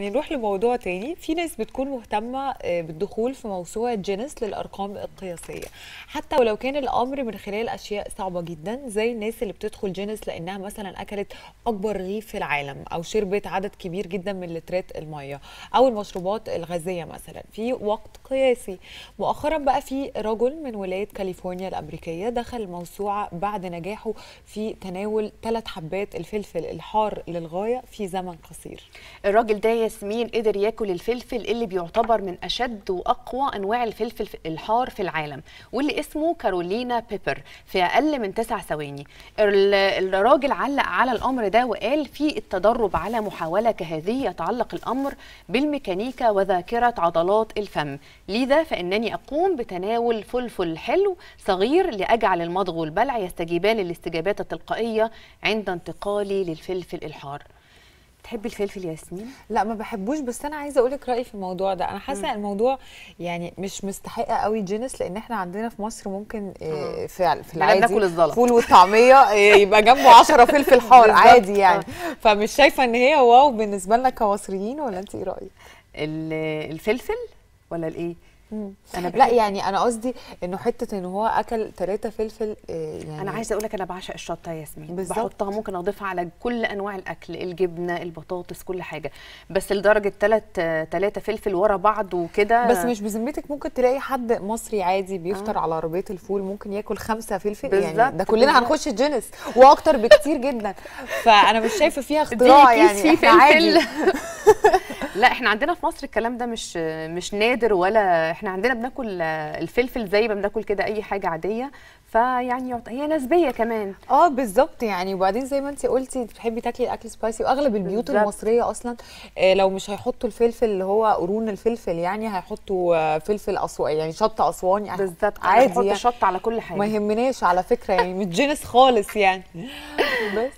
يعني نروح لموضوع تاني. في ناس بتكون مهتمة آه، بالدخول في موسوعة جينيس للأرقام القياسية. حتى ولو كان الأمر من خلال أشياء صعبة جدا زي الناس اللي بتدخل جينيس لأنها مثلا أكلت أكبر رغيف في العالم أو شربت عدد كبير جدا من لترات المية أو المشروبات الغازية مثلا. في وقت قياسي. مؤخرا بقى في رجل من ولاية كاليفورنيا الأمريكية دخل الموسوعة بعد نجاحه في تناول ثلاث حبات الفلفل الحار للغاية في زمن قصير. الراجل ده ياسمين قدر ياكل الفلفل اللي بيعتبر من أشد وأقوى أنواع الفلفل الحار في العالم واللي اسمه كارولينا بيبر في أقل من تسع ثواني. ال- الراجل علق على الأمر ده وقال في التدرب على محاولة كهذه يتعلق الأمر بالميكانيكا وذاكرة عضلات الفم. لذا فإنني أقوم بتناول فلفل حلو صغير لأجعل المضغ والبلع يستجيبان للاستجابات التلقائية عند انتقالي للفلفل الحار. تحبي الفلفل يا ياسمين؟ لا ما بحبوش بس أنا عايزة أقول لك رأيي في الموضوع ده. أنا حاسة الموضوع يعني مش مستحقة قوي جينيس لأن إحنا عندنا في مصر ممكن آه، في في العادي بناكل الزلط. فول وطعميه آه، يبقى جنبه 10 فلفل حار. عادي يعني. آه. فمش شايفة إن هي wow بالنسبة لنا كمصريين ولا انت إيه رأيك؟ ال- الفلفل ولا الإيه؟ أنا لا يعني أنا قصدي إنه حتة إن هو أكل ثلاثة فلفل آه، يعني أنا عايزة أقول لك أنا بعشق الشطة يا ياسمين. بحطها ممكن اضيفها على كل أنواع الأكل الجبنة البطاطس كل حاجة. بس لدرجة ثلاث ثلاثة فلفل ورا بعض وكده. بس مش بذمتك ممكن تلاقي حد مصري عادي بيفطر على عربية الفول ممكن ياكل خمسة فلفل؟ يعني بالظبط، ده كلنا. هنخش جينيس وأكتر بكتير جدا. فأنا مش شايفة فيها اختراع يعني فيه فلفل. لا إحنا عندنا في مصر الكلام ده مش مش نادر ولا إحنا عندنا بناكل الفلفل زي ما بناكل كده أي حاجة عادية. فيعني يعط- هي نسبية كمان. آه بالظبط يعني. وبعدين زي ما انت قلتي بتحبي تاكلي الأكل سبايسي وأغلب البيوت بالظبط. المصرية أصلا آه لو مش هيحطوا الفلفل اللي هو قرون الفلفل يعني هيحطوا آه فلفل اسواني يعني شطة أسواني. بالظبط. عادي يعني. شطة على كل حاجة. ما يهمناش على فكرة يعني مش جينيس خالص يعني. بس.